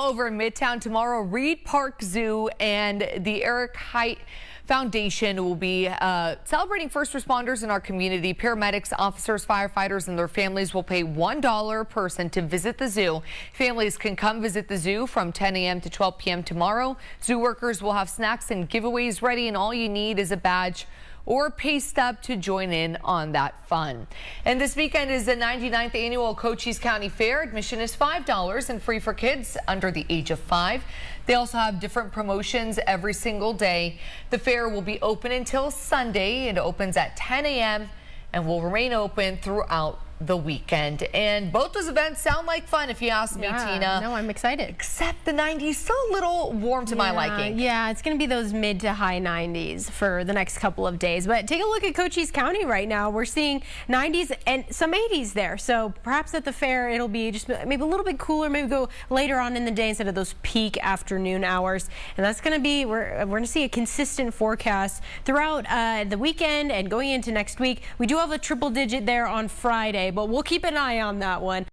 Over in Midtown tomorrow, Reid Park Zoo and the Eric Hite Foundation will be uh, celebrating first responders in our community. Paramedics, officers, firefighters, and their families will pay $1 a person to visit the zoo. Families can come visit the zoo from 10 a.m. to 12 p.m. tomorrow. Zoo workers will have snacks and giveaways ready, and all you need is a badge or pay stub to join in on that fun. And this weekend is the 99th annual Cochise County Fair. Admission is $5 and free for kids under the age of five. They also have different promotions every single day. The fair will be open until Sunday. It opens at 10 a.m. and will remain open throughout the weekend. And both those events sound like fun if you ask me, yeah, Tina. No, I'm excited. Except the 90s, still a little warm to yeah, my liking. Yeah, it's going to be those mid to high 90s for the next couple of days. But take a look at Cochise County right now. We're seeing 90s and some 80s there. So perhaps at the fair, it'll be just maybe a little bit cooler, maybe go later on in the day instead of those peak afternoon hours. And that's going to be, we're, we're going to see a consistent forecast throughout uh, the weekend and going into next week. We do have a triple digit there on Friday, but we'll keep an eye on that one.